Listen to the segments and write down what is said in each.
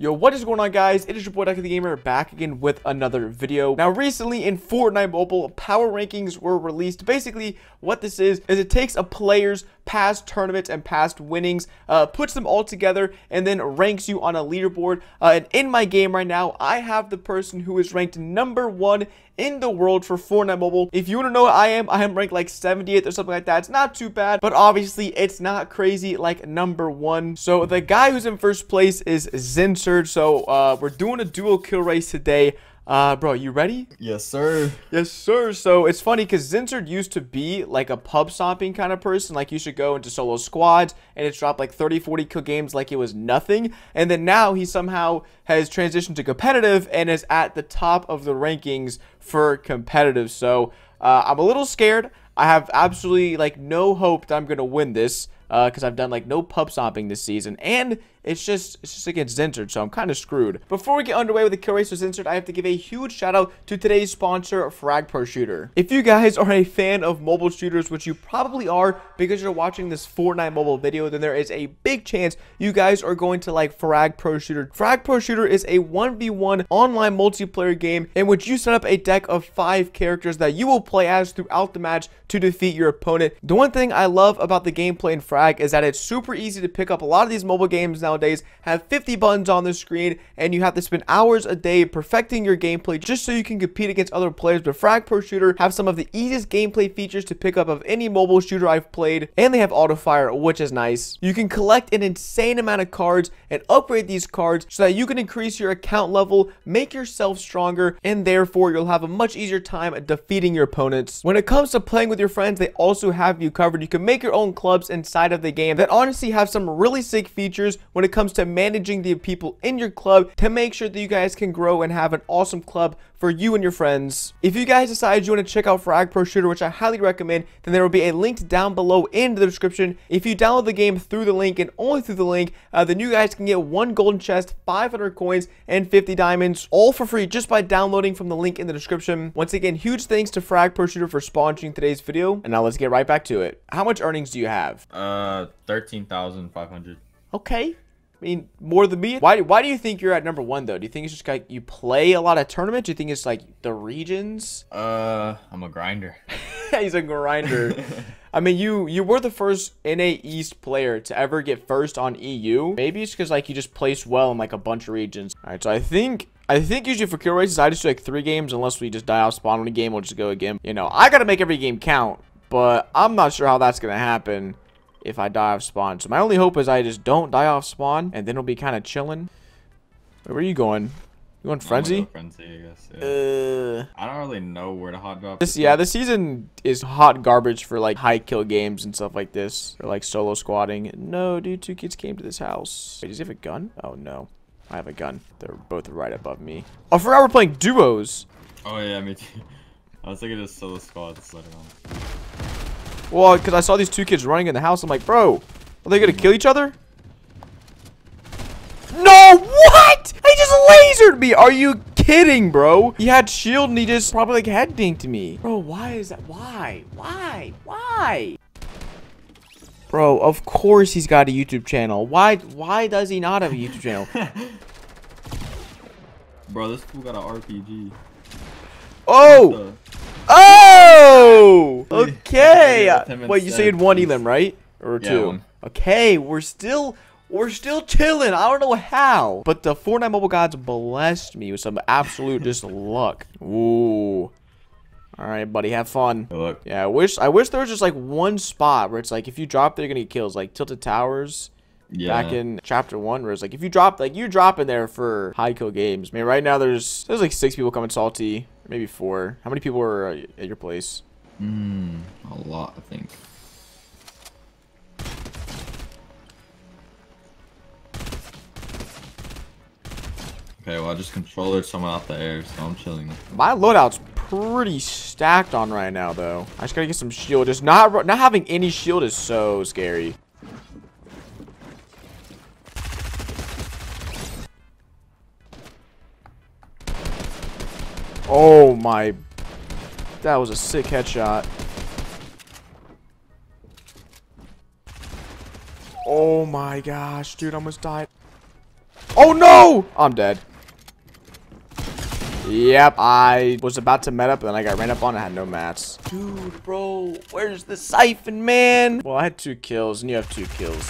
Yo, what is going on guys? It is your boy Ducky the Gamer back again with another video. Now recently in Fortnite Mobile, power rankings were released. Basically, what this is, is it takes a player's past tournaments and past winnings, uh, puts them all together, and then ranks you on a leaderboard. Uh, and in my game right now, I have the person who is ranked number one in the world for Fortnite Mobile. If you want to know what I am, I am ranked like 70th or something like that. It's not too bad, but obviously it's not crazy like number one. So the guy who's in first place is Zensored. So uh, we're doing a dual kill race today. Uh, bro, you ready? Yes, sir. Yes, sir. So it's funny because Zensored used to be like a pub stomping kind of person. Like you should go into solo squads and it's dropped like 30, 40 kill games like it was nothing. And then now he somehow has transitioned to competitive and is at the top of the rankings for competitive. So uh, I'm a little scared. I have absolutely like no hope that I'm going to win this because uh, I've done like no pub stomping this season. And it's just it's just against Zensored, so I'm kind of screwed. Before we get underway with the kill race with Zensored, I have to give a huge shout out to today's sponsor, Frag Pro Shooter. If you guys are a fan of mobile shooters, which you probably are because you're watching this Fortnite mobile video, then there is a big chance you guys are going to like Frag Pro Shooter. Frag Pro Shooter is a 1v1 online multiplayer game in which you set up a deck of five characters that you will play as throughout the match to defeat your opponent. The one thing I love about the gameplay in Frag is that it's super easy to pick up a lot of these mobile games now nowadays have 50 buttons on the screen and you have to spend hours a day perfecting your gameplay just so you can compete against other players. But Frag Pro Shooter have some of the easiest gameplay features to pick up of any mobile shooter I've played and they have auto fire which is nice. You can collect an insane amount of cards and upgrade these cards so that you can increase your account level, make yourself stronger, and therefore you'll have a much easier time defeating your opponents. When it comes to playing with your friends, they also have you covered. You can make your own clubs inside of the game that honestly have some really sick features when when it comes to managing the people in your club to make sure that you guys can grow and have an awesome club for you and your friends. If you guys decide you want to check out Frag Pro Shooter, which I highly recommend, then there will be a link down below in the description. If you download the game through the link and only through the link, uh, then you guys can get one golden chest, 500 coins, and 50 diamonds, all for free just by downloading from the link in the description. Once again, huge thanks to Frag Pro Shooter for sponsoring today's video. And now let's get right back to it. How much earnings do you have? Uh, 13,500. Okay, I mean, more than me. Why, why do you think you're at number one, though? Do you think it's just like you play a lot of tournaments? Do you think it's like the regions? Uh, I'm a grinder. He's a grinder. I mean, you you were the first NA East player to ever get first on EU. Maybe it's because like you just placed well in like a bunch of regions. All right, so I think I think usually for kill races, I just do like three games unless we just die off spawn on a game. We'll just go again. You know, I got to make every game count, but I'm not sure how that's going to happen if I die off spawn. So my only hope is I just don't die off spawn, and then it'll be kind of chilling. Where are you going? You going frenzy? Go frenzy, I guess. Yeah. Uh, I don't really know where to hot drop. This yeah, this season is hot garbage for like high kill games and stuff like this, or like solo squatting. No, dude, two kids came to this house. Wait, does he have a gun? Oh no, I have a gun. They're both right above me. Oh, for now we're playing duos. Oh yeah, me too. I was thinking just solo squads later on. Well, because I saw these two kids running in the house. I'm like, bro, are they going to kill each other? No, what? He just lasered me. Are you kidding, bro? He had shield and he just probably like head dinked me. Bro, why is that? Why? Why? Why? Bro, of course he's got a YouTube channel. Why why does he not have a YouTube channel? bro, this fool got an RPG. Oh! Oh! Okay. Wait, you said one Elim, right? Or two? Yeah, okay, we're still we're still chilling. I don't know how. But the Fortnite mobile gods blessed me with some absolute just luck. Ooh. All right, buddy, have fun. Look. Yeah, I wish I wish there was just like one spot where it's like if you drop there, you're gonna get kills. Like Tilted Towers. Yeah. Back in chapter one, where it's like if you drop like you drop in there for high kill games. I mean, right now there's there's like six people coming salty. Maybe four. How many people were uh, at your place? Hmm, a lot, I think. Okay, well, I just controllered someone out the air, so I'm chilling. My loadout's pretty stacked on right now, though. I just gotta get some shield. Just not not having any shield is so scary. Oh my. That was a sick headshot. Oh my gosh, dude, I almost died. Oh no! I'm dead. Yep, I was about to met up, and then I got ran up on and had no mats. Dude, bro, where's the siphon, man? Well, I had two kills, and you have two kills.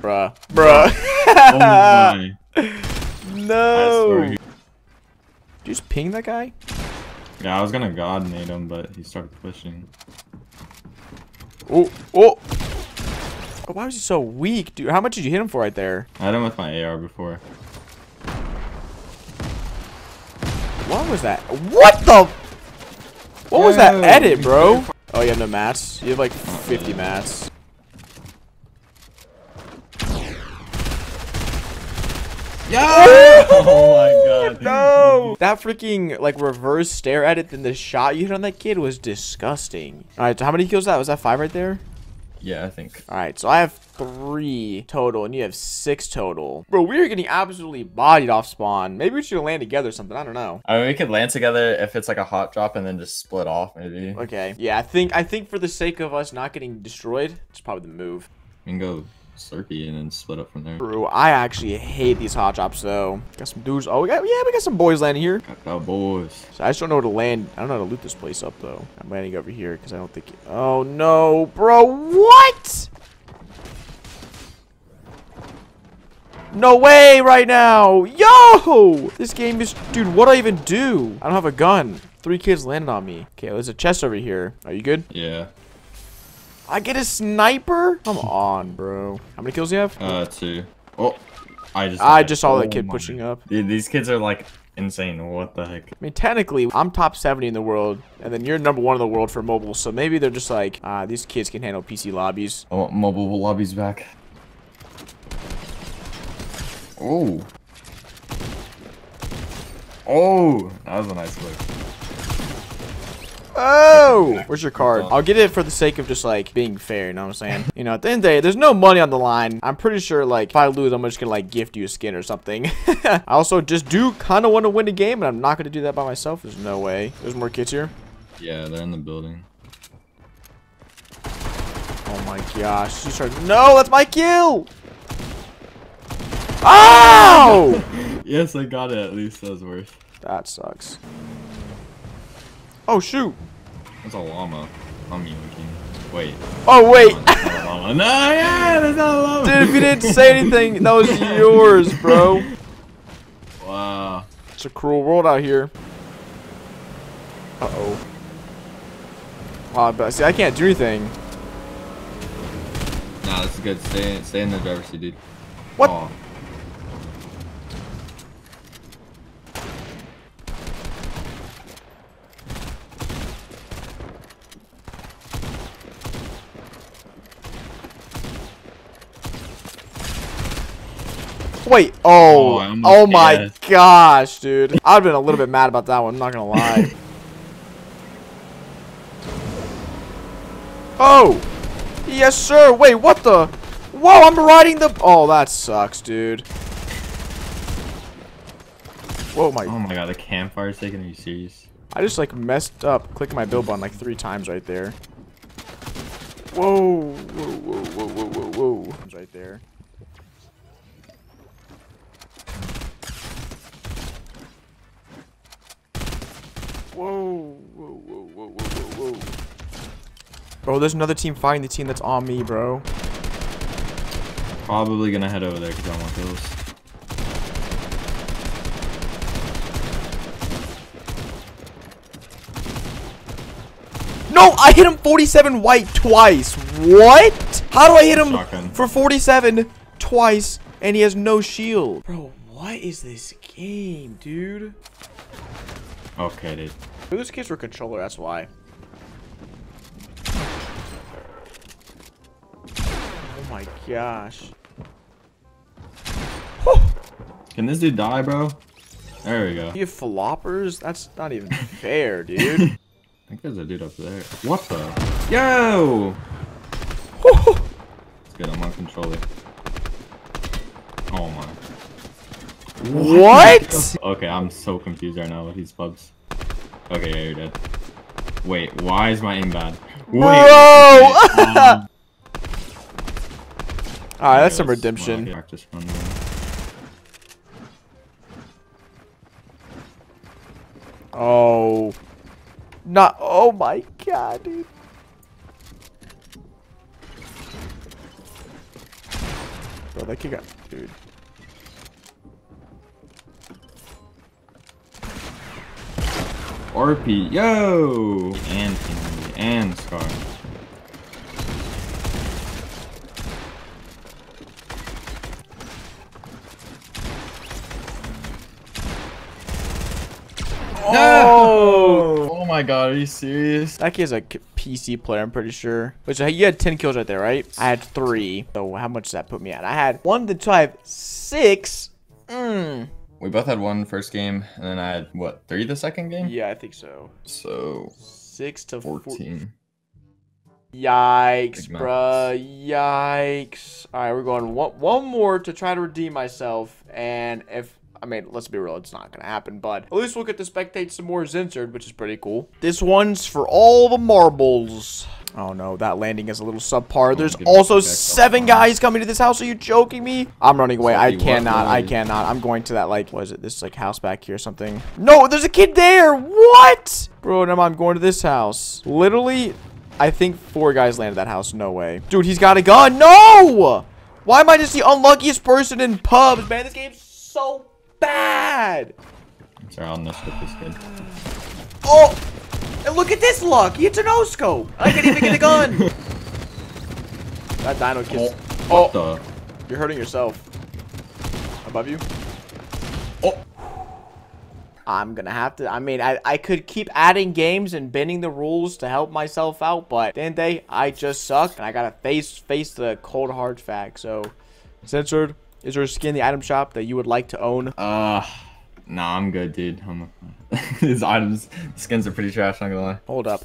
Bruh. Bruh. Oh my. no! Swear he- Did you just ping that guy? Yeah, I was gonna god nade him, but he started pushing. Oh, oh! Oh, Why was he so weak, dude? How much did you hit him for right there? I hit him with my AR before. What was that? What the? What was that edit, bro? Oh, you have no mats? You have like 50 mats. Yeah! oh my god. No! That freaking like reverse stare edit then the shot you hit on that kid was disgusting. Alright, so how many kills that? Was that five right there? Yeah, I think. Alright, so I have three total and you have six total. Bro, we are getting absolutely bodied off spawn. Maybe we should land together or something. I don't know. I mean, we could land together if it's like a hot drop and then just split off, maybe. Okay. Yeah, I think I think for the sake of us not getting destroyed, it's probably the move. We can go circuit and then split up from there. True. I actually hate these hot drops though. Got some dudes. Oh, we got yeah, we got some boys landing here. Got Cowboys. So I just don't know where to land. I don't know how to loot this place up though. I'm landing over here because I don't think. Oh no, bro! What? No way right now! Yo! This game is, dude. What do I even do? I don't have a gun. Three kids landed on me. Okay, there's a chest over here. Are you good? Yeah. I get a sniper? Come on, bro. How many kills do you have? Uh, two. Oh, I just. I just saw that Oh kid my- pushing up. Dude, these kids are like insane. What the heck? I mean, technically, I'm top 70 in the world, and then you're number one in the world for mobile. So maybe they're just like, ah, these kids can handle PC lobbies. Oh, mobile lobbies back. Oh. Oh, that was a nice look. Oh! Where's your card? I'll get it for the sake of just like being fair, you know what I'm saying? You know, at the end of the day, there's no money on the line. I'm pretty sure like if I lose, I'm just gonna like gift you a skin or something. I also just do kind of want to win a game, and I'm not gonna do that by myself. There's no way. There's more kids here. Yeah, they're in the building. Oh my gosh. You started. No, that's my kill! Oh! Yes, I got it. At least that was worth. that sucks. Oh, shoot. That's a llama. I'm looking. Wait. Oh, wait. No, that's not a llama. No, yeah, that's not a llama. Dude, if you didn't say anything, that was yours, bro. Wow. It's a cruel world out here. Uh-oh. Wow, but see, I can't do anything. Nah, this is good. Stay, stay in the driver's seat, dude. What? Aw. Wait, Oh, oh, oh, my guessed. gosh, dude. I've been a little bit mad about that one, I'm not gonna lie. oh! Yes, sir! Wait, what the? Whoa, I'm riding the- Oh, that sucks, dude. Whoa, my- Oh my god, the campfire's taking me serious. I just, like, messed up clicking my build button, like, three times right there. Whoa, whoa, whoa, whoa, whoa, whoa, whoa. It's right there. Whoa, whoa, whoa, whoa, whoa, whoa, whoa. Bro, there's another team fighting the team that's on me, bro. Probably gonna head over there because I want kills. No, I hit him 47 white twice. What? How do I hit him Shotgun. for 47 twice and he has no shield? Bro, what is this game, dude? Okay, dude. Those kids were controller, that's why. Oh my gosh. Can this dude die, bro? There we go. You floppers? That's not even fair, dude. I think there's a dude up there. What the? Yo! It's good, I'm on controller. Oh my. What? Okay, I'm so confused right now with these pubs. Okay, yeah, you're dead. Wait, why is my aim bad? Wait, Bro! um, Alright, that's some redemption. practice run. Oh. Not. Oh my god, dude. Bro, that kid got. Dude. RP, yo! And King and Scar. Oh! Oh my god, are you serious? That kid's a PC player, I'm pretty sure. Wait, so you had 10 kills right there, right? I had three. So how much does that put me at? I had one to two, I have six. Mm. We both had one first game, and then I had what three the second game. Yeah, I think so. So Six to 14. fourteen. Yikes, Big max. bruh. Yikes. All right, we're going one, one more to try to redeem myself. And if, I mean, let's be real, it's not going to happen. But at least we'll get to spectate some more Zensored, which is pretty cool. This one's for all the marbles. Oh no, that landing is a little subpar. There's also seven guys coming to this house. Are you joking me? I'm running away. I cannot. I cannot. I'm going to that, like, what is it? This, like, house back here or something. No, there's a kid there. What? Bro, no, I'm going to this house. Literally, I think four guys landed that house. No way. Dude, he's got a gun. No! Why am I just the unluckiest person in pubs, man? This game's so bad. Sorry, I'll miss with this kid. Oh! And look at this luck. He hits a no scope. I can't even get a gun. that dino kid. What the? You're hurting yourself. Above you? Oh. I'm gonna have to. I mean, I, I could keep adding games and bending the rules to help myself out, but at the end of the day, I just suck, and I gotta face face the cold hard fact. So, Zensored. Is there a skin in the item shop that you would like to own? Uh, nah, I'm good, dude. I'm, his items, skins are pretty trash. Not gonna lie. Hold up.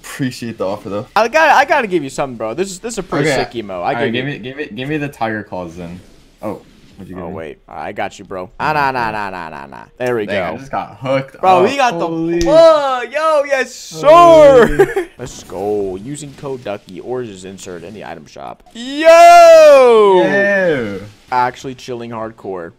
Appreciate the offer though. I got I gotta give you something, bro. This is this is a pretty Okay, sick emo. I Alright, give me, give me, give me the tiger claws then. Oh, what'd you give Oh me? wait, I got you, bro. Ah, nah, nah, nah, nah, nah, nah. There we Dang, I go. just got hooked. Bro, we got Holy- the plug. Yo, yes, sir. Let's go. Using code Ducky or just insert in the item shop. Yo! Yeah. Actually chilling hardcore.